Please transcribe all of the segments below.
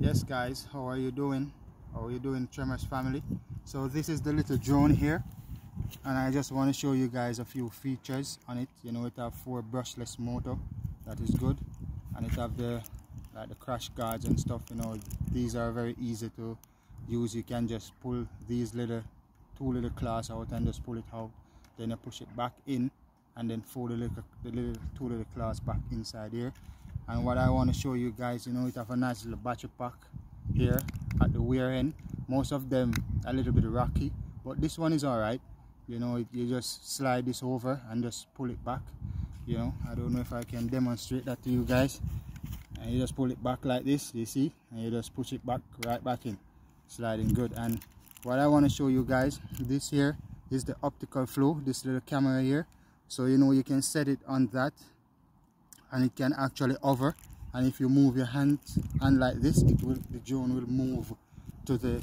yes guys how are you doing? How are you doing tremors family? So this is the little drone here and i just want to show you guys a few features on it. You know it have four brushless motor that is good. And it have the like the crash guards and stuff you know these are very easy to use. You can just pull these little two little claws out and just pull it out then you push it back in and then fold the little, the little two little claws back inside here and what I want to show you guys you know it have a nice little battery pack here at the rear end. Most of them a little bit rocky but this one is alright. You know it, you just slide this over and just pull it back you know. I don't know if I can demonstrate that to you guys. And you just pull it back like this you see? And you just push it back right back in. Sliding good. And what I want to show you guys this here is the optical flow this little camera here. So you know you can set it on that and it can actually hover. And if you move your hand and like this it will the drone will move to the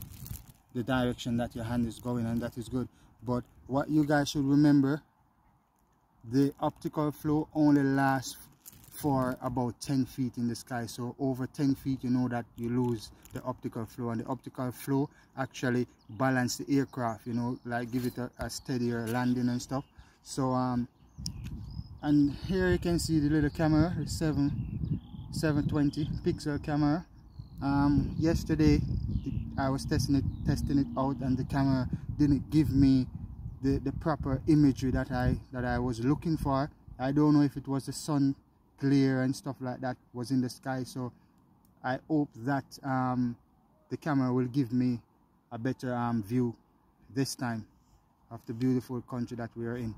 the direction that your hand is going and that is good. But what you guys should remember the optical flow only lasts for about 10 feet in the sky. So over 10 feet you know that you lose the optical flow. And the optical flow actually balance the aircraft you know like give it a, a steadier landing and stuff. So um and here you can see the little camera the 7 720 pixel camera. Um, yesterday I was testing it testing it out and the camera didn't give me the, the proper imagery that I that I was looking for. I don't know if it was the sun clear and stuff like that was in the sky so I hope that um, the camera will give me a better um, view this time of the beautiful country that we are in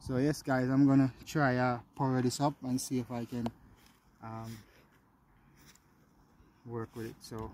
so yes guys i'm gonna try uh power this up and see if i can um, work with it. So